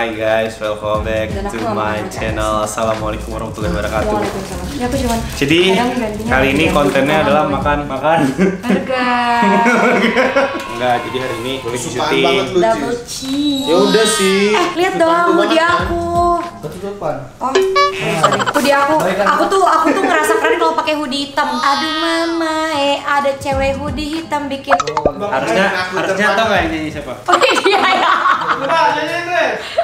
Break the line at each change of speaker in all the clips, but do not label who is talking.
Hai guys, welcome back
Dan
to my
mau
channel. Assalamualaikum warahmatullahi wabarakatuh.
Ya aku cuman
Jadi kali ini kontennya adalah makan makan.
Harga
Enggak, jadi hari ini gue lagi syuting. Ya udah sih.
Eh, lihat dong hoodie
banget, kan?
aku.
Ketutupan.
Oh, sorry. Hoodie aku. Aku tuh aku tuh ngerasa keren kalau pakai hoodie hitam. Aduh mama, eh ada cewek hoodie hitam bikin.
Harusnya harusnya tau nggak yang nyanyi siapa?
Oh iya ya.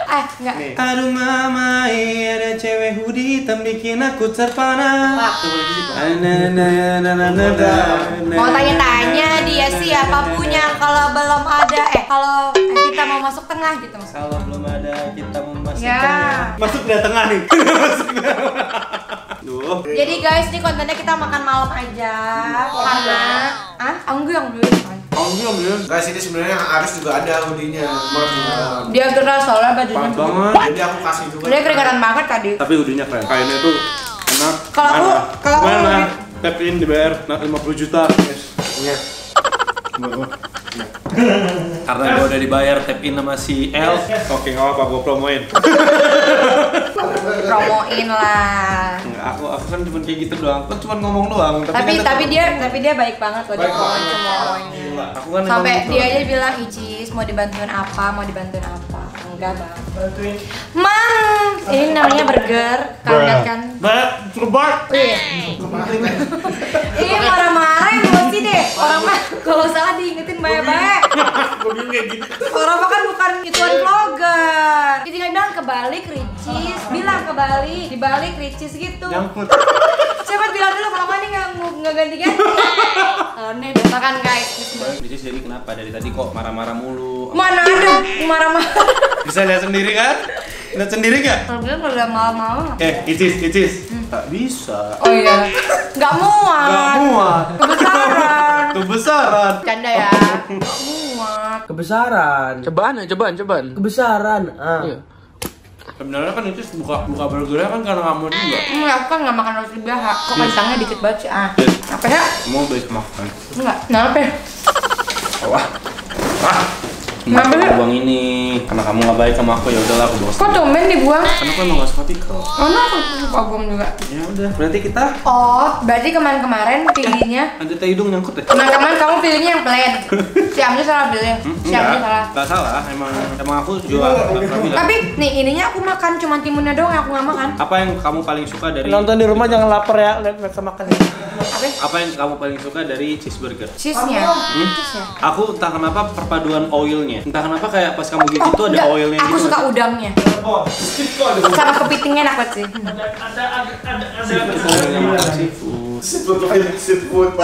Eh, enggak.
Nih. Aduh mama, iya ada cewek hoodie hitam bikin aku terpana.
Mau tanya-tanya dia siapa punya kalau belum ada eh kalau kita mau masuk tengah gitu maksudnya.
Kalau belum ada kita mau masuk
Ya.
tengah. Masuk ke tengah nih. masuk Duh.
Jadi guys, ini kontennya kita makan malam aja karena ah anggu yang dulu.
Oh, belum belum.
Guys, ini sebenarnya Aris juga ada hoodie-nya. Maaf,
Dia gerak soalnya bajunya.
Pas banget.
Jadi aku kasih juga.
Dia keringetan banget tadi.
Tapi udinya keren. Kainnya tuh enak.
Kalau aku- kalau aku
mana? Tap in dibayar nah, 50 juta.
Iya.
Karena gue udah dibayar tap in sama si L. Oke, nggak apa gue promoin.
Promoin lah.
Nggak, aku aku kan cuma kayak gitu doang. Aku cuma ngomong doang.
Tapi
kan
tapi
tetep-
dia tapi dia baik banget loh dia
Baik
semuanya.
Aku kan
Sampai
gitu.
dia aja bilang Icis mau dibantuin apa, mau dibantuin apa. Enggak bang. Bantuin. Mam, ini namanya burger. Kalian kan?
Baik, coba.
Iya. Ini marah-marah emosi deh. Orang mah kalau salah diingetin baik-baik.
Gue bilang kayak.
Orang mah kan bukan ituan vlogger. Jadi kan bilang kebalik ricis, bilang kebalik, dibalik ricis gitu.
Nyangkut.
Siapa bilang dulu kalau ini nggak nggak ganti-ganti. Aneh deh, kan guys.
Jadi jadi kenapa dari tadi kok marah-marah mulu?
Mana ada marah-marah.
Bisa lihat sendiri kan? Lihat sendiri gak?
Kalau bilang kalau udah malam-malam.
Eh, icis, icis. Tak bisa.
Oh iya. Nggak muat.
Gak muat.
Kebesaran.
Kebesaran.
Canda ya. Nggak muat.
kebesaran
Cobaan ya, cobaan, cobaan.
kebesaran ah.
Iya.
Sebenarnya kan itu buka buka burgernya kan karena kamu juga.
Enggak, aku kan nggak makan roti biasa. Kok kentangnya dikit banget sih? Ah.
Yes.
Apa ya?
Kamu baik makan.
Enggak. Kenapa ya?
Wah. Ah.
Kenapa sih?
buang ini karena kamu nggak baik sama aku ya udahlah aku bawa
Kok tumben dibuang?
Karena aku emang gak suka pickle.
Oh, no, aku suka buang juga.
Ya udah, berarti kita
Oh, berarti kemarin-kemarin pilihnya
ada teh hidung nyangkut ya.
Kemarin-kemarin kamu pilihnya yang plain Si Amnya salah pilih Si Amnya salah
Gak salah, emang emang aku bilang.
Tapi nih ininya aku makan cuma timunnya doang yang aku nggak makan
Apa yang kamu paling suka dari
nonton di rumah jangan lapar ya lihat mereka makan
Apa?
Apa yang kamu paling suka dari cheeseburger?
Cheese-nya
Hmm?
Cheese-nya
Aku entah kenapa perpaduan oilnya. Entah kenapa kayak pas kamu gigit itu ada oilnya
Aku
gitu.
suka udangnya Sama kepitingnya enak banget sih
Oilnya makan seafood.
Seafood aja, seafood.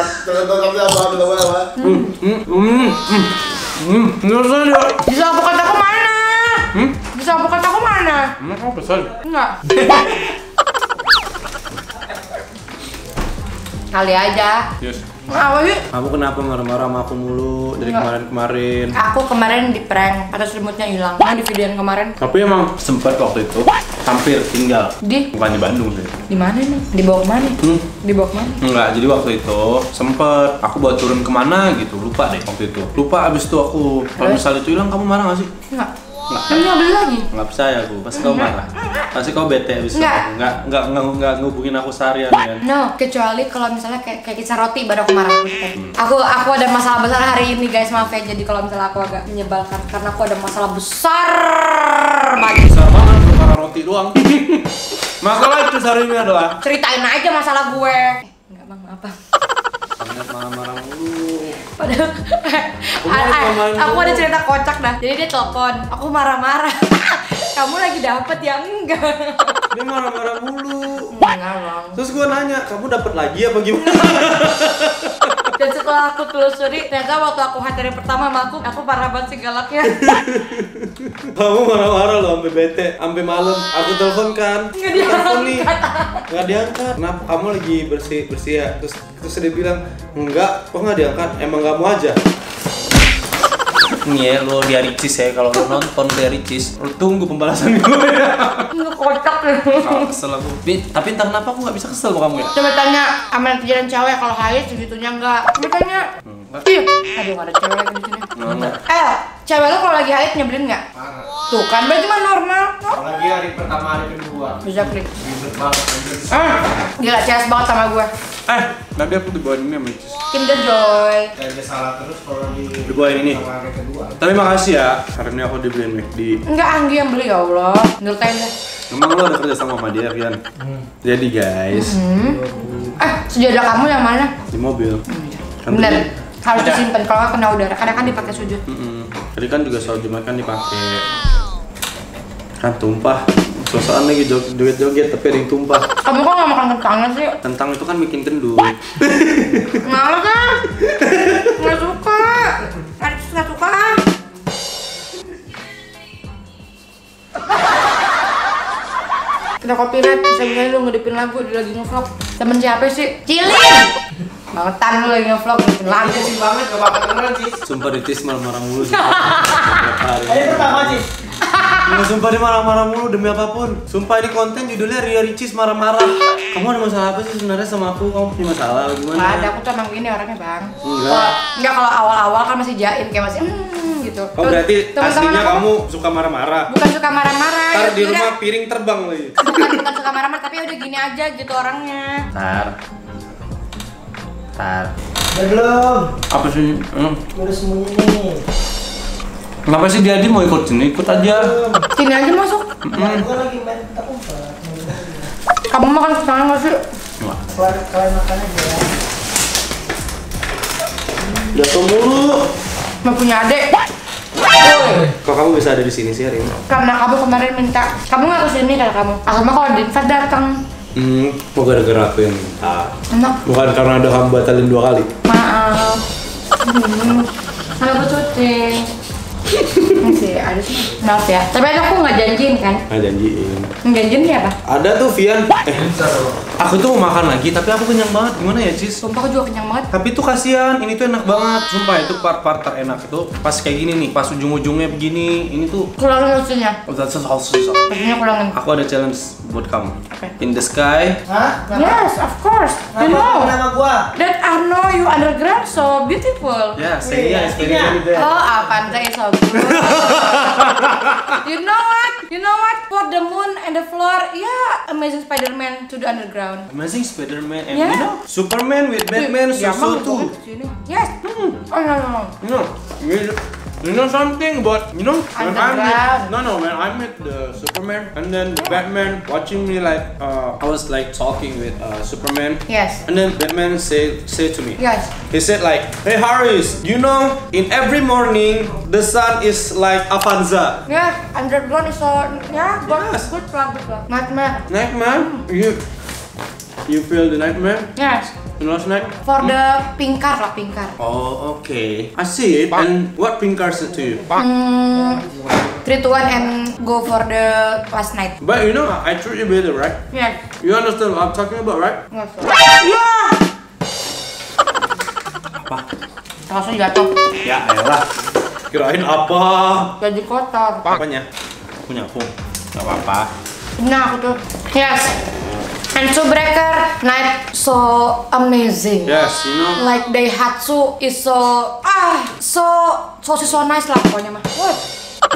Hmm, hmm, hmm, hmm. Hmm.
Bisa aku kataku mana?
Hmm?
Bisa aku kataku mana?
Kamu pesan?
Enggak Kali aja
Yes.
Apa sih?
Kamu kenapa marah-marah sama aku mulu dari kemarin-kemarin?
Aku kemarin di prank atau selimutnya hilang. Nah, di video yang kemarin
Tapi emang sempet waktu itu hampir tinggal.
di
Bukan di Bandung sih.
di mana nih? Dibawa ke mana?
Hmm.
Dibawa ke mana?
Enggak, jadi waktu itu sempet aku buat turun ke mana gitu, lupa deh waktu itu. Lupa abis itu aku, kalau misalnya itu hilang kamu marah gak sih?
Enggak.
Enggak.
Kan nggak beli lagi.
Nggak percaya aku, pasti kau marah. Pasti kau bete abis itu.
Enggak.
Nggak, nggak, nggak, nggak ngubungin aku seharian kan.
No, kecuali kalau misalnya kayak kayak kisah roti baru aku marah.
Hmm.
Aku aku ada masalah besar hari ini guys maaf ya. Jadi kalau misalnya aku agak menyebalkan karena aku ada masalah besar banget.
Besar banget perkara roti doang. Masalah itu seharinya adalah
Ceritain aja masalah gue. Eh, enggak bang, Padahal
mau ngomongin
aku ada cerita kocak dah. Jadi dia telepon, aku marah-marah. Kamu lagi dapet ya enggak?
Dia marah-marah mulu.
Enggak bang.
Terus gue nanya, kamu dapat lagi apa gimana?
Dan setelah aku telusuri, ternyata waktu aku hari pertama sama aku, aku parah banget sih galaknya.
Kamu marah-marah loh sampai bete, sampai malam. Aku telepon kan,
Nggak
telepon nih,
diangkat.
nggak diangkat. Kenapa kamu lagi bersih bersih ya? Terus terus dia bilang enggak, kok nggak diangkat? Emang kamu aja. Nih ya, lo dia Ricis ya, kalau lo nonton dia Ricis, lo tunggu pembalasan gue ya.
Kocak.
Ah, kesel aku. Bi- Tapi entah kenapa aku nggak bisa kesel sama kamu ya.
Coba tanya sama netizen cewek kalau haid segitunya enggak. Coba tanya. Ih, aduh ada cewek lagi di sini. Eh, Cewek lu kalau lagi haid nyebelin nggak?
Parah.
Tuh kan berarti mah normal.
Apalagi hari pertama hari kedua.
Bisa klik.
Ribet banget.
Ah, gila CS banget sama gue.
Eh, tadi aku dibawain ini sama Cis.
Kinder Joy.
Kayak dia salah terus kalau di
Dibawain ini.
kedua.
Tapi makasih ya, hari ini aku dibeliin McD.
Enggak Anggi yang beli ya Allah. Ngertain deh.
Emang lo ada kerja sama sama dia, Rian? Jadi guys,
Eh, sejadah kamu yang mana?
di mobil. Kan
Bener. Harus disimpan kalau kena udara. Kadang kan dipakai sujud.
Mm-mm. Tadi kan juga soal Jumat kan dipakai. Kan tumpah. Sosokan lagi jog- joget-joget tapi ada yang tumpah.
Kamu kok nggak makan kentangnya sih?
Tentang itu kan bikin gendut.
Males ah. Nggak suka. Nggak nggak suka. Kita copyright, bisa bisa lu ngedipin lagu dia lagi ngevlog Temen siapa sih? Cilin! Bangetan lu lagi ngevlog, ngedipin lagu
Sih banget gak bakal sih.
Sumpah Ritis marah-marah mulu.
Ini pertama sih.
Nggak, sumpah dia marah-marah mulu demi apa pun. Sumpah ini konten judulnya Ria Ricis marah-marah. Kamu ada masalah apa sih sebenarnya sama aku? Kamu punya masalah gimana?
Nggak ada, aku tuh emang gini orangnya bang
Enggak.
Kalau- Enggak, kalau awal-awal kan masih jaim, kayak masih hmm gitu
Oh berarti
Teman-teman
aslinya
aku
kamu suka marah-marah.
Bukan suka marah-marah
Ntar di
ya udah.
rumah piring terbang lagi.
bukan, bukan suka marah-marah, tapi udah gini aja gitu orangnya
Tar. Tar.
Udah belum?
Apa sih? Hmm.
Udah semuanya nih.
Kenapa sih dia mau ikut sini? Ikut aja.
Sini aja masuk. Kamu makan sekarang gak sih?
Nggak.
Kalian makan aja.
Jatuh mulu.
Mau punya adik Woi,
Kok kamu bisa ada di sini sih hari ini?
karena kamu kemarin minta Kamu gak ke sini kata kamu Aku mah kalau di invite datang
Hmm, mau gara-gara aku yang minta.
Enak,
Bukan karena ada kamu batalin dua kali.
maaf Hmm, Kalau aku syuting Ada sih Maaf ya, tapi aku gak janjiin kan
Nah janjiin.
Ngejanjiin dia apa?
Ada tuh Vian. Eh, aku tuh mau makan lagi tapi aku kenyang banget. Gimana ya, Cis?
Sumpah aku juga kenyang banget
Tapi tuh kasihan, ini tuh enak banget. Sumpah itu part-part terenak itu pas kayak gini nih, pas ujung-ujungnya begini. Ini tuh
Kurangin
that's all susah.
Lucunya kurangin
Aku ada challenge buat kamu.
Apa?
In the sky.
Hah? Kenapa?
Yes, of course You know
nama gua?
That I know you underground so beautiful
Ya, say
Iya,
yes, very
iya.
very bad.
Oh, Avanta is so good. you know what? You know what? For the moon and the floor, yeah, Amazing Spider-Man to the underground.
Amazing Spider-Man and
Yeah.
you know Superman with Batman
Ya,
so
emang
too.
Yes. Oh no no no.
You know, you, know something but you know when I'm with, no no when I met the Superman and then the Batman watching me like uh, I was like talking with uh, Superman
Yes.
and then Batman say say to me
Yes.
he said like hey Harris you know in every morning the sun is like a Avanza
Yeah, underground is so yeah, good,
Yes.
good plug. Nightmare.
nightmare you you feel the nightmare
Yes.
Last night
For the pinkar lah pinkar.
oh okay I see it and what pink cars it to you
Hmm, three to one and go for the last night.
but you know I treat you better right
Yes.
you understand what I'm talking about right
Yes. Yeah.
apa
Langsung jatuh.
Ya elah. Kirain apa?
Jadi kotor.
Apanya? Punya aku. Gak apa-apa.
Nah, aku tuh. Yes. And Breaker night so amazing.
Yes, you know.
Like Daihatsu is so ah so so so nice lah pokoknya mah. What?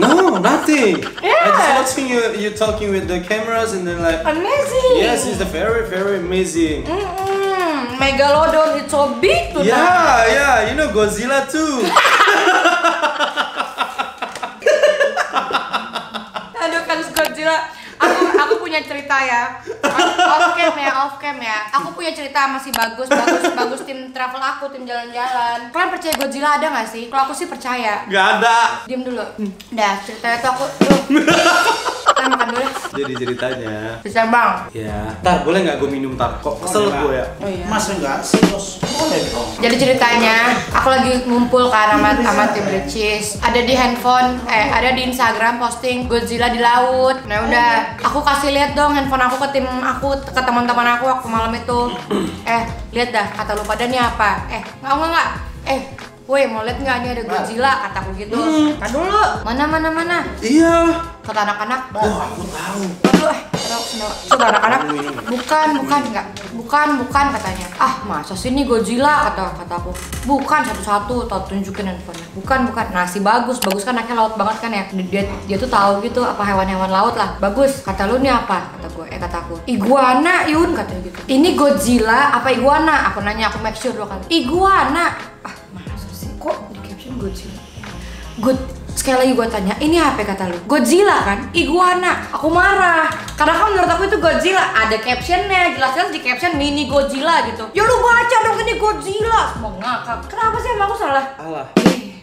No, nothing. I
Yeah.
just watching you you talking with the cameras and then like
Amazing.
Yes, it's a very very amazing.
Mm-mm. Megalodon it's so big tonight.
Yeah, yeah, you know Godzilla too.
Aduh kan Godzilla. Aku aku punya cerita ya. Off cam ya, off cam ya. Aku punya cerita masih bagus, bagus, bagus tim travel aku, tim jalan-jalan. Kalian percaya Godzilla ada nggak sih? Kalau aku sih percaya.
Gak ada.
Diam dulu. Dah, ceritanya tuh aku tuh.
Jadi ceritanya.
Bisa bang.
Ya. Tar, boleh nggak gue minum tar? Kok kesel gue ya?
Oh iya.
Mas enggak sih bos? Boleh dong.
Jadi ceritanya, aku lagi ngumpul kan sama, sama tim Ricis Ada di handphone, eh ada di Instagram posting Godzilla di laut Nah udah, aku kasih lihat dong handphone aku ke tim aku, ke teman-teman aku waktu malam itu Eh, lihat dah, kata lu pada nih apa? Eh, nggak, nggak, nggak Eh, woi mau lihat nggak ini ada Godzilla? Kataku gitu Kata dulu, mana, mana, mana
Iya.
Kata anak-anak,
Oh, aku tahu.
Dulu, eh. Coba anak-anak. Bukan, bukan, enggak. Bukan, bukan katanya. Ah, masa sih ini Godzilla kata kata aku. Bukan satu-satu, tau tunjukin handphonenya. Bukan, bukan. Nah, si bagus, bagus kan anaknya laut banget kan ya. Dia dia tuh tahu gitu apa hewan-hewan laut lah. Bagus. Kata lu nih apa? Kata gue, eh kata aku. Iguana, Yun katanya gitu. Ini Godzilla apa iguana? Aku nanya, aku make sure dua kali. Iguana. Ah, masa sih kok di caption Godzilla? Good. Sekali lagi gue tanya, ini apa kata lu? Godzilla kan? Iguana. Aku marah. Karena kan menurut aku itu Godzilla. Ada captionnya, jelas-jelas di caption mini Godzilla gitu. Ya lu baca dong ini Godzilla. Semua ngakak. Kenapa sih emang aku salah?
Alah.
Ih.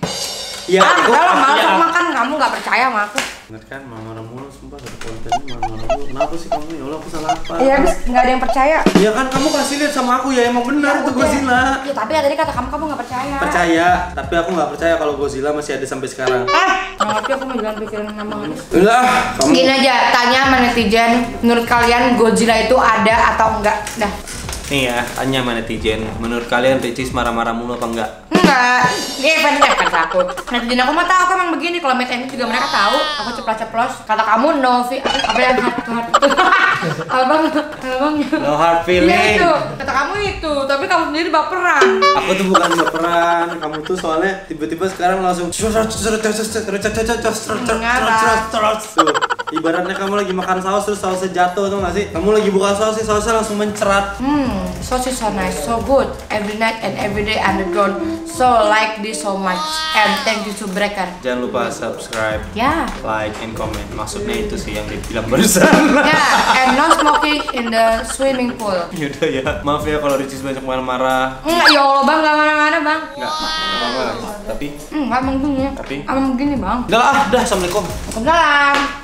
Ya,
ah,
aku-
udah lah, malas
ya.
aku makan. Kamu nggak percaya sama aku.
Bener kan, marah-marah mulu, sumpah satu kontennya marah-marah mulu. Kenapa sih kamu? Ya Allah, aku salah apa?
Iya, habis nggak ada yang percaya.
Ya kan kamu kasih lihat sama aku ya, emang benar itu
udah.
Godzilla.
Ya, tapi ya tadi kata kamu kamu nggak percaya.
Percaya, tapi aku nggak percaya kalau Godzilla masih ada sampai sekarang.
Ah, nggak ngerti aku mau jalan pikiran nama manis.
Enggak, kamu
Gini aja, tanya sama netizen, menurut kalian Godzilla itu ada atau enggak? Dah.
Nih ya, tanya sama netizen, menurut kalian Ricis marah-marah mulu apa enggak?
Enggak, dia fans fans aku. Netizen aku mah tahu aku emang begini. Kalau meet and greet juga mereka tahu. Aku ceplos ceplos. Kata kamu Novi, apa yang hard to hard abang, abang.
No hard
Iya
feeling.
itu. Kata kamu itu. Tapi kamu sendiri baperan.
Aku tuh bukan baperan, kamu tuh soalnya tiba-tiba sekarang langsung Tuh, Ibaratnya kamu lagi makan saus terus sausnya jatuh tuh gak sih? Kamu lagi buka saus sih sausnya langsung mencerat.
Hmm, sausage so nice, so good. Every night and every day underground. So like this so much. And thank you to Breaker.
Jangan lupa subscribe,
Ya.
like, and comment. Maksudnya itu sih yang dibilang barusan.
Ya, and no smoking in the swimming pool.
Yaudah ya, maaf ya kalau Ricis banyak marah-marah.
Enggak, ya Allah bang, gak mana-mana bang.
Enggak, enggak apa-apa. Tapi,
Enggak, emang gini.
Tapi?
Emang begini bang.
udah lah, dah, assalamualaikum.
Waalaikumsalam.